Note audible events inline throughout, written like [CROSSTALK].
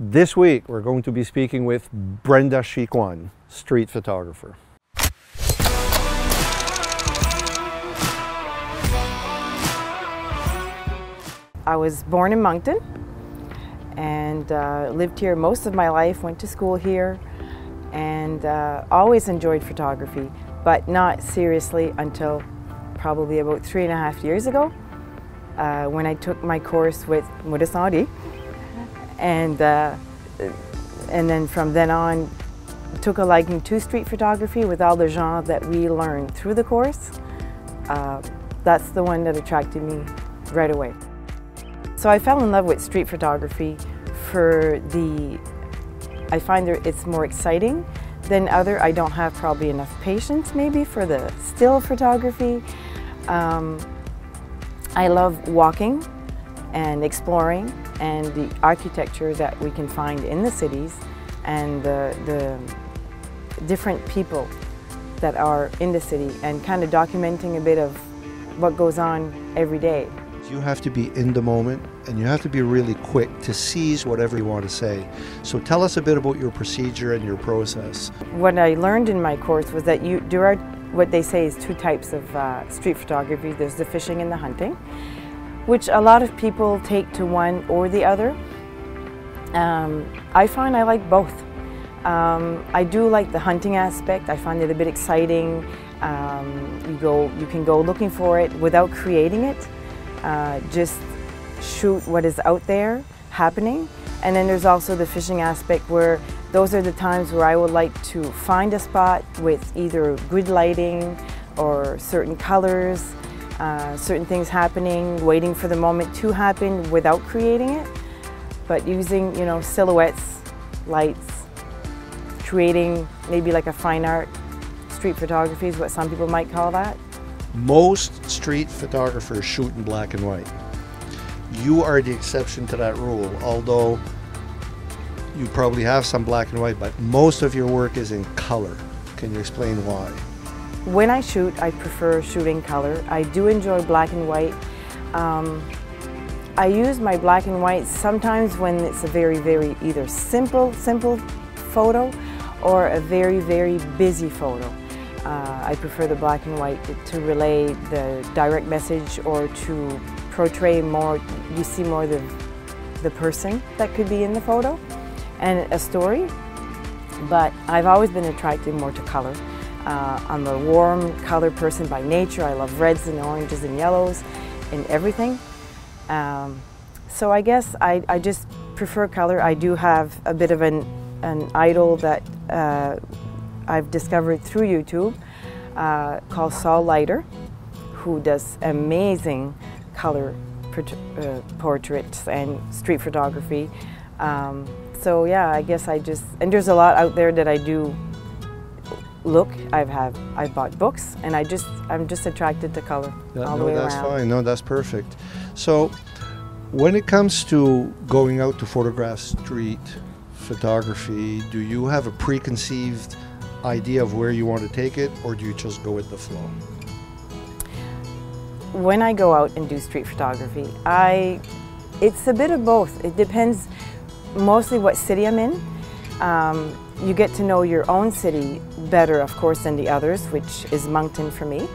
This week, we're going to be speaking with Brenda Chicoine, street photographer. I was born in Moncton and uh, lived here most of my life, went to school here, and uh, always enjoyed photography, but not seriously until probably about three and a half years ago uh, when I took my course with Murasadi. And, uh, and then from then on, took a liking to street photography with all the genres that we learned through the course. Uh, that's the one that attracted me right away. So I fell in love with street photography for the, I find that it's more exciting than other. I don't have probably enough patience maybe for the still photography. Um, I love walking and exploring and the architecture that we can find in the cities and the, the different people that are in the city and kind of documenting a bit of what goes on every day. You have to be in the moment and you have to be really quick to seize whatever you want to say. So tell us a bit about your procedure and your process. What I learned in my course was that you there are what they say is two types of uh, street photography. There's the fishing and the hunting, which a lot of people take to one or the other. Um, I find I like both. Um, I do like the hunting aspect. I find it a bit exciting. Um, you go, you can go looking for it without creating it. Uh, just shoot what is out there happening. And then there's also the fishing aspect where those are the times where I would like to find a spot with either good lighting or certain colors, uh, certain things happening, waiting for the moment to happen without creating it, but using, you know, silhouettes, lights, creating maybe like a fine art. Street photography is what some people might call that. Most street photographers shoot in black and white. You are the exception to that rule, although you probably have some black and white, but most of your work is in color. Can you explain why? When I shoot, I prefer shooting color. I do enjoy black and white. Um, I use my black and white sometimes when it's a very, very either simple, simple photo or a very, very busy photo. Uh, I prefer the black and white to relay the direct message or to portray more, you see more the, the person that could be in the photo and a story. But I've always been attracted more to color. Uh, I'm a warm color person by nature. I love reds and oranges and yellows and everything. Um, so I guess I, I just prefer color. I do have a bit of an, an idol that uh, I've discovered through YouTube uh, called Saul Leiter, who does amazing color uh, portraits and street photography. Um, so yeah, I guess I just and there's a lot out there that I do look. I've have I've bought books, and I just I'm just attracted to color yeah, all no, the way that's around. fine. No, that's perfect. So, when it comes to going out to photograph street photography, do you have a preconceived idea of where you want to take it, or do you just go with the flow? When I go out and do street photography, I it's a bit of both. It depends mostly what city I'm in. Um, you get to know your own city better, of course, than the others, which is Moncton for me.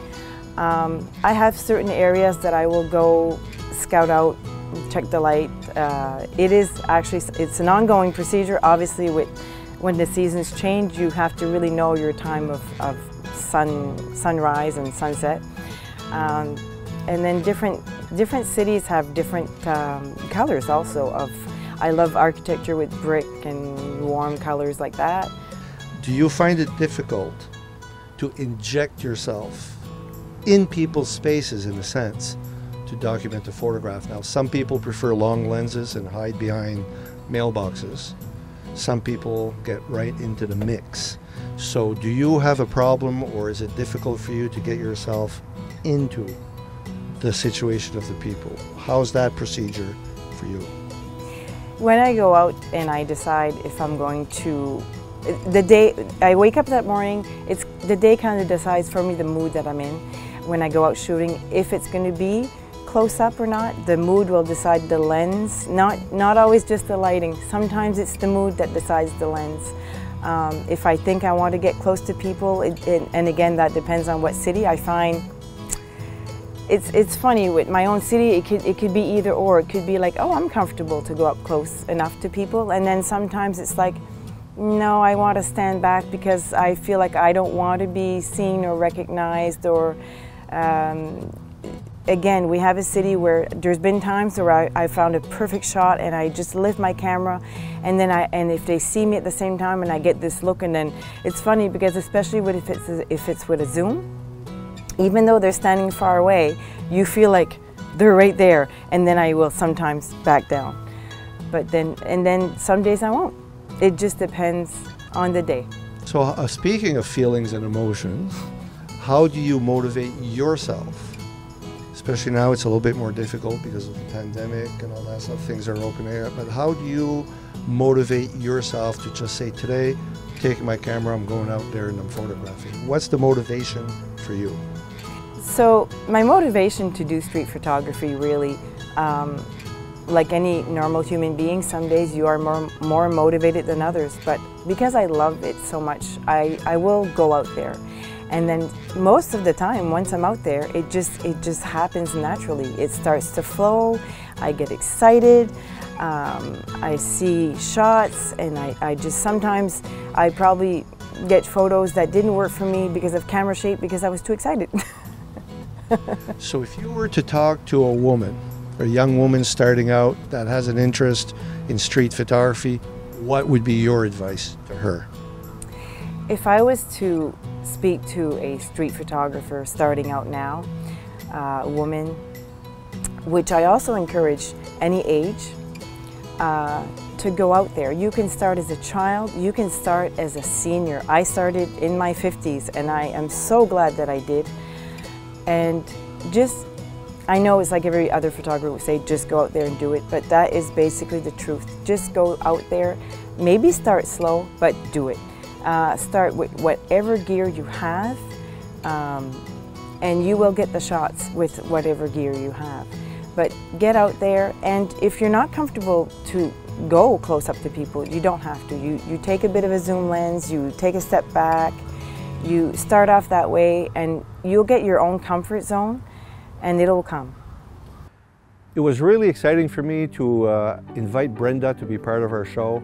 Um, I have certain areas that I will go scout out, check the light. Uh, it is actually it's an ongoing procedure. Obviously, with when the seasons change, you have to really know your time of, of sun sunrise and sunset. Um, and then different different cities have different um, colors also of I love architecture with brick and warm colors like that. Do you find it difficult to inject yourself in people's spaces in a sense to document a photograph? Now, some people prefer long lenses and hide behind mailboxes. Some people get right into the mix. So, do you have a problem or is it difficult for you to get yourself into the situation of the people? How's that procedure for you? When I go out and I decide if I'm going to, the day, I wake up that morning, it's the day kind of decides for me the mood that I'm in when I go out shooting, if it's going to be close up or not. The mood will decide the lens, not, not always just the lighting. Sometimes it's the mood that decides the lens. Um, if I think I want to get close to people, it, it, and again, that depends on what city, I find it's, it's funny with my own city, it could, it could be either or. It could be like, oh, I'm comfortable to go up close enough to people. And then sometimes it's like, no, I want to stand back because I feel like I don't want to be seen or recognized or um, again, we have a city where there's been times where I, I, found a perfect shot and I just lift my camera and then I and if they see me at the same time and I get this look and then it's funny because especially with if it's if it's with a zoom, even though they're standing far away, you feel like they're right there and then I will sometimes back down. But then and then some days I won't. It just depends on the day. So uh, speaking of feelings and emotions, how do you motivate yourself especially now it's a little bit more difficult because of the pandemic and all that stuff. Things are opening up. But how do you motivate yourself to just say, today, taking my camera, I'm going out there and I'm photographing? What's the motivation for you? So, my motivation to do street photography really, um, like any normal human being, some days you are more, more motivated than others. But because I love it so much, I, I will go out there. And then most of the time once i'm out there it just it just happens naturally. It starts to flow. I get excited. Um, i see shots and I, I just sometimes i probably get photos that didn't work for me because of camera shape because i was too excited [LAUGHS] [LAUGHS] so if you were to talk to a woman a young woman starting out that has an interest in street photography what would be your advice to her if i was to speak to a street photographer starting out now, uh, a woman, which I also encourage any age uh, to go out there. You can start as a child, you can start as a senior. I started in my 50s and I am so glad that I did. And just, I know it's like every other photographer would say, just go out there and do it, but that is basically the truth. Just go out there, maybe start slow, but do it. Uh, start with whatever gear you have um, and you will get the shots with whatever gear you have. But get out there and if you're not comfortable to go close up to people, you don't have to. You, you take a bit of a zoom lens, you take a step back, you start off that way and you'll get your own comfort zone and it'll come. It was really exciting for me to uh, invite Brenda to be part of our show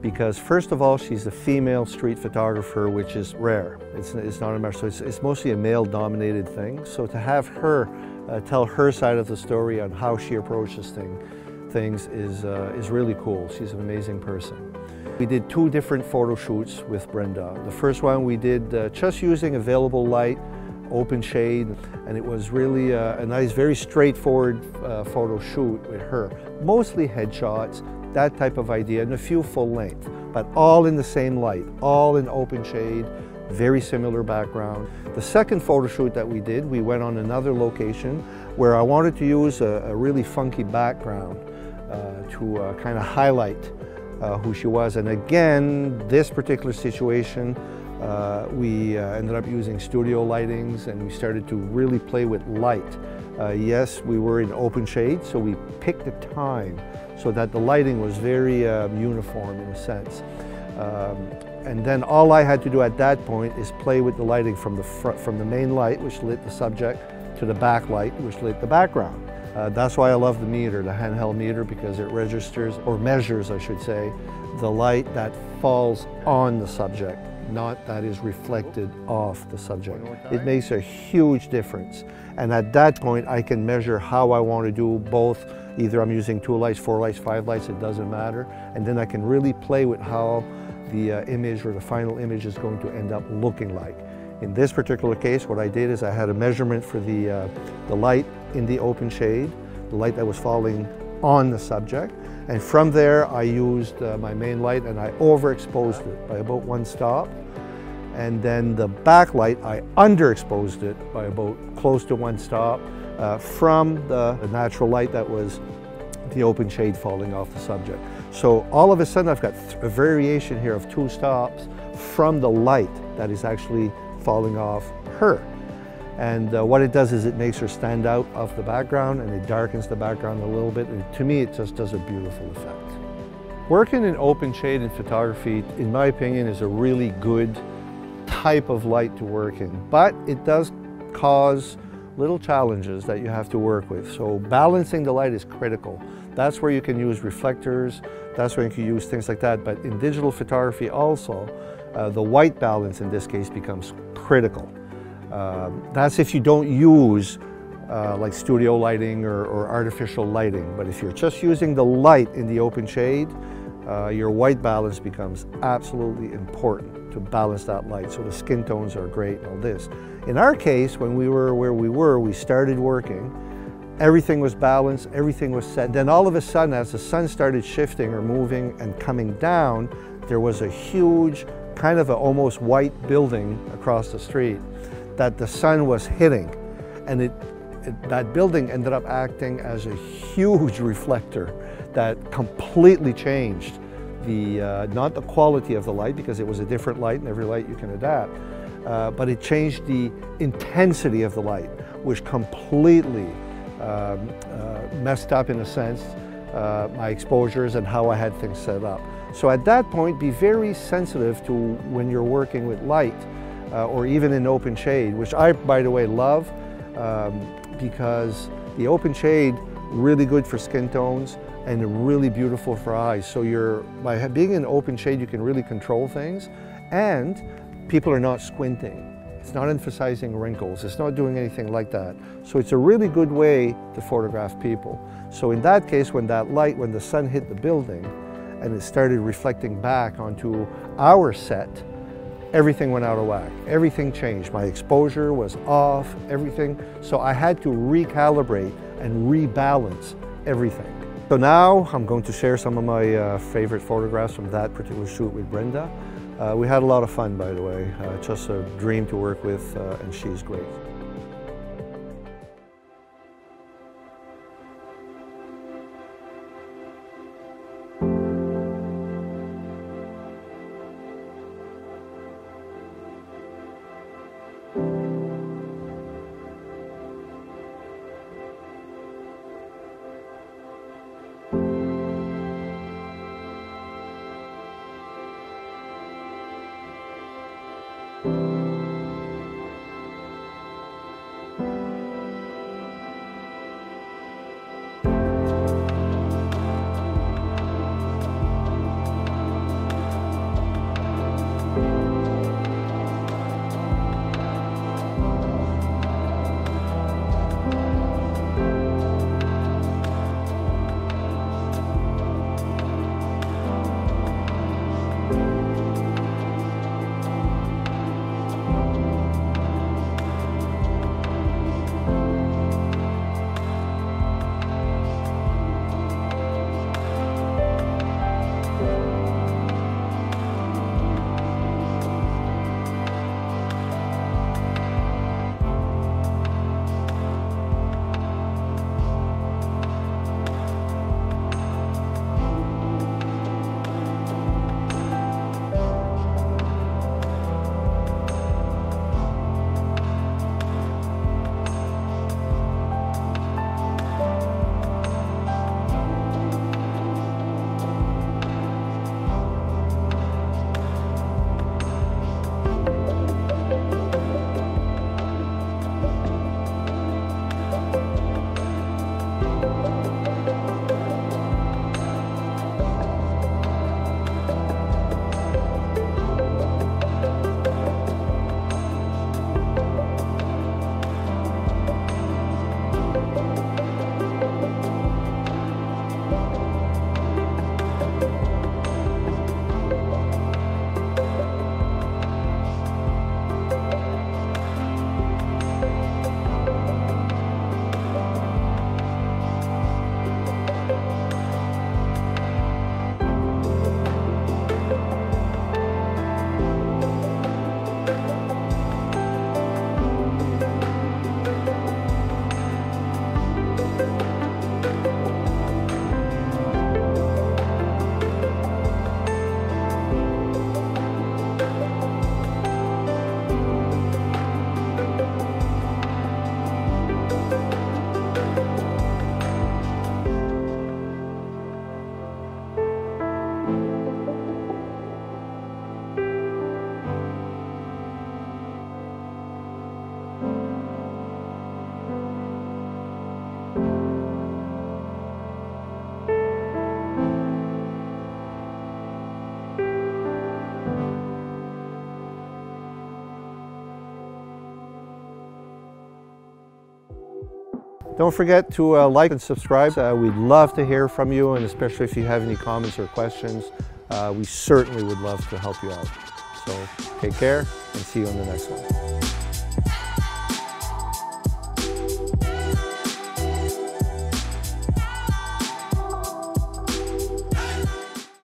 because first of all, she's a female street photographer, which is rare. It's, it's not a so it's, it's mostly a male-dominated thing. So to have her uh, tell her side of the story on how she approaches thing, things is, uh, is really cool. She's an amazing person. We did two different photo shoots with Brenda. The first one we did uh, just using available light, open shade, and it was really a, a nice, very straightforward uh, photo shoot with her. Mostly headshots, that type of idea, and a few full length, but all in the same light, all in open shade, very similar background. The second photo shoot that we did, we went on another location where I wanted to use a, a really funky background uh, to uh, kind of highlight uh, who she was. And again, this particular situation, uh, we uh, ended up using studio lightings and we started to really play with light. Uh, yes, we were in open shade, so we picked a time so that the lighting was very um, uniform in a sense. Um, and then all I had to do at that point is play with the lighting from the, front, from the main light, which lit the subject, to the back light, which lit the background. Uh, that's why I love the meter, the handheld meter, because it registers, or measures I should say, the light that falls on the subject, not that is reflected off the subject. It makes a huge difference. And at that point, I can measure how I want to do both Either I'm using two lights, four lights, five lights, it doesn't matter. And then I can really play with how the uh, image or the final image is going to end up looking like. In this particular case, what I did is I had a measurement for the, uh, the light in the open shade, the light that was falling on the subject. And from there, I used uh, my main light and I overexposed it by about one stop. And then the backlight, I underexposed it by about close to one stop uh, from the, the natural light that was the open shade falling off the subject. So all of a sudden I've got a variation here of two stops from the light that is actually falling off her. And uh, what it does is it makes her stand out of the background and it darkens the background a little bit. And to me, it just does a beautiful effect. Working in open shade in photography, in my opinion, is a really good type of light to work in, but it does cause little challenges that you have to work with. So balancing the light is critical. That's where you can use reflectors, that's where you can use things like that. But in digital photography also, uh, the white balance in this case becomes critical. Um, that's if you don't use uh, like studio lighting or, or, artificial lighting. But if you're just using the light in the open shade, uh, your white balance becomes absolutely important to balance that light. So the skin tones are great and all this. In our case, when we were where we were, we started working, everything was balanced, everything was set. Then all of a sudden, as the sun started shifting or moving and coming down, there was a huge, kind of an almost white building across the street that the sun was hitting. And it, it, that building ended up acting as a huge [LAUGHS] reflector that completely changed the, uh, not the quality of the light because it was a different light and every light you can adapt, uh, but it changed the intensity of the light, which completely um, uh, messed up in a sense uh, my exposures and how I had things set up. So at that point, be very sensitive to when you're working with light uh, or even in open shade, which I, by the way, love um, because the open shade, really good for skin tones and really beautiful for eyes. So you're, by being in open shade, you can really control things and people are not squinting. It's not emphasizing wrinkles. It's not doing anything like that. So it's a really good way to photograph people. So in that case, when that light, when the sun hit the building and it started reflecting back onto our set, everything went out of whack. Everything changed. My exposure was off, everything. So I had to recalibrate and rebalance everything. So now I'm going to share some of my uh, favorite photographs from that particular shoot with Brenda. Uh, we had a lot of fun, by the way. Uh, just a dream to work with, uh, and she's great. Don't forget to uh, like and subscribe. Uh, we'd love to hear from you, and especially if you have any comments or questions, uh, we certainly would love to help you out. So take care and see you on the next one.